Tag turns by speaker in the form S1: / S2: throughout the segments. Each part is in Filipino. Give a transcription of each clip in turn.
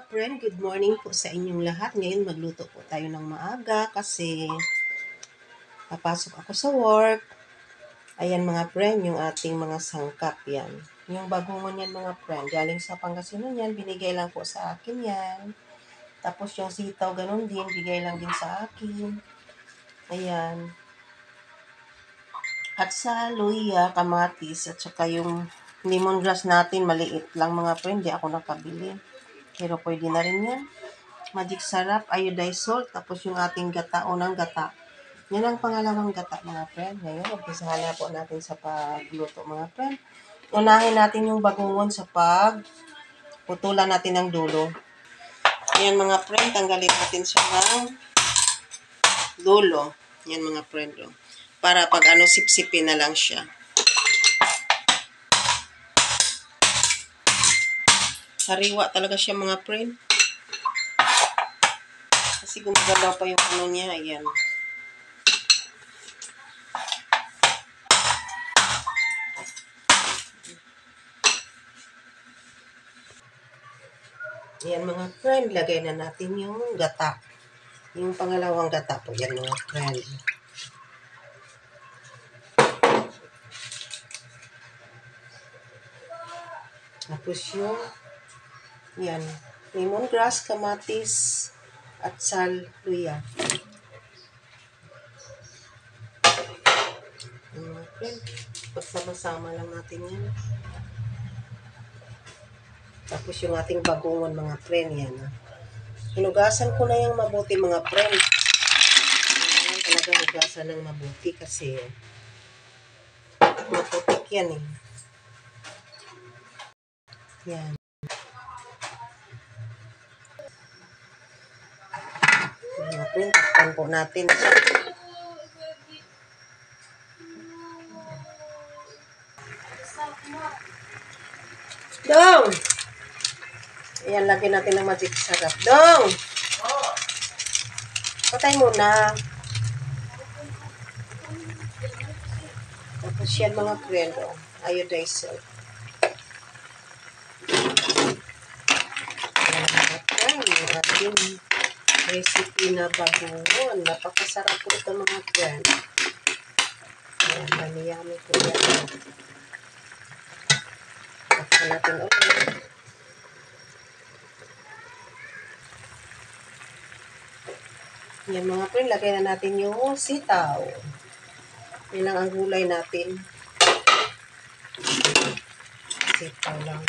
S1: mga friend, good morning po sa inyong lahat. Ngayon magluto po tayo ng maaga kasi papasok ako sa work. Ayan mga friend, yung ating mga sangkap yan. Yung bagungon yan mga friend, galing sa Pangasinan yan, binigay lang po sa akin yan. Tapos yung sitaw, ganun din, bigay lang din sa akin. Ayan. At sa luya, kamatis, at saka yung lemongrass natin, maliit lang mga friend, di ako nakabili. Pero pwede na rin yan. Magic sarap, iodized salt, tapos yung ating gata, unang gata. Yan ang pangalawang gata mga friend. Ngayon, umpisahan na po natin sa pagluto mga friend. Unahin natin yung bagungon sa pag putulan natin ng dulo. Yan mga friend, tanggalin natin siya ng dulo. Yan mga friend. Oh. Para pag ano, sipsipin na lang siya. Sariwa talaga siya mga friend. Kasi gumagalaw pa yung ano niya. Ayan. Ayan mga friend, lagay na natin yung gata. Yung pangalawang gata po yan mga friend. Tapos yung, yan, lemongrass, kamatis, at sal, luya. Friend, pagsama-sama lang natin yan. Tapos yung ating bagungon mga friend yan. Ha? Hinugasan ko na yung mabuti mga friend. Ayan, talaga hugasan ng mabuti kasi maputik yan eh. Yan. Friend, takpan po natin. Dong! Ayan, lagyan natin ng magic sarap. Dong! Patay muna. Tapos yan mga friend. Iodized salt. Ayan mga friend, yung ating recipe na bagungon. Napakasarap po ito mga friend. Ayan, maniyami po yan. Tapos natin ulit. Yan mga friend, lagay na natin yung sitaw. Yan lang ang gulay natin. Sitaw lang.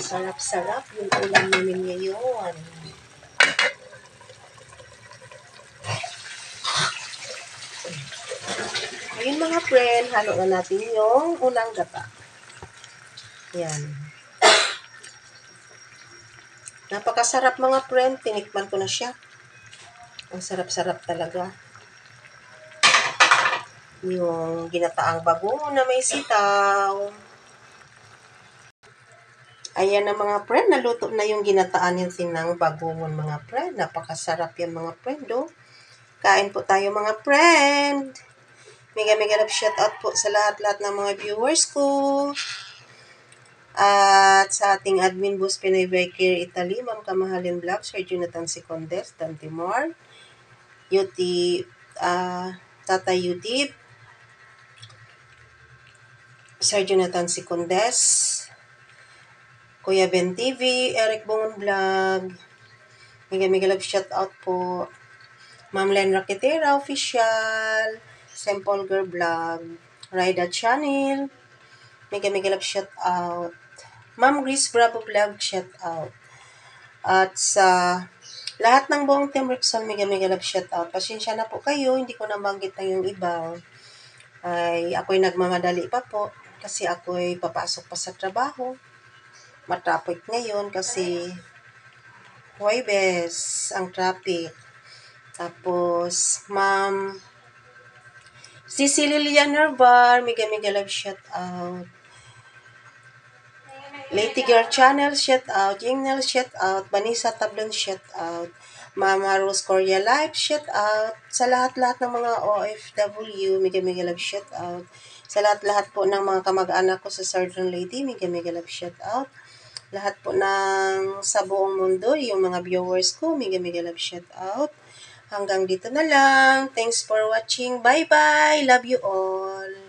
S1: Sarap-sarap yung ulam namin ngayon. Ayun mga friend, halo na natin yung unang gata. Yan. Napakasarap mga friend. Tinikman ko na siya. Ang sarap-sarap talaga. Yung ginataang bago na may sitaw. Ayan na mga friend. Naluto na yung ginataan yung sinang bagungon mga friend. Napakasarap yan mga friend. Oh. Kain po tayo mga friend. Mega mega love shout out po sa lahat-lahat ng mga viewers ko. At sa ating admin boss Pinoy Baker Italy, Ma'am Kamahalin Vlog, Sir Jonathan Sicondes, Dan Timor, UT, uh, Tata Yudip, Sir Jonathan Sicondes, Kuya Ben TV, Eric Bungon Vlog, Mega Mega Love shout out po, Ma'am Len Raquetera Official, Simple Girl Vlog, Rida Channel, Mega Mega Love shout out. Ma'am Grace Bravo Vlog shout out. At sa lahat ng buong Team Rexon Mega Mega Love shout out. Pasensya na po kayo, hindi ko nabanggit na yung iba. Ay ako'y nagmamadali pa po kasi ako'y papasok pa sa trabaho. Matraffic ngayon kasi Huwebes ang traffic. Tapos, ma'am, si Lilian Narvar, mega mega love shout out. Lady Girl Channel, shout out. Jingnel, shout out. Vanessa Tablon, shout out. Mama Rose Korea Life, shout out. Sa lahat-lahat ng mga OFW, mega mega love shout out. Sa lahat-lahat po ng mga kamag-anak ko sa Southern Lady, mega mega love shout out. Lahat po ng sa buong mundo, yung mga viewers ko, mega mega love shout out. Hanggang dito na lang. Thanks for watching. Bye-bye. Love you all.